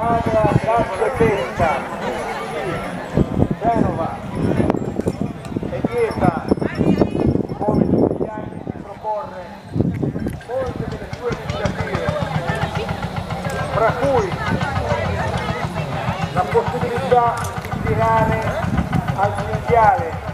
Squadra Calcio Testa, Genova. E Dieta, come tutti gli anni si proporre molte delle sue iniziative, fra cui la possibilità di tirare al mondiale.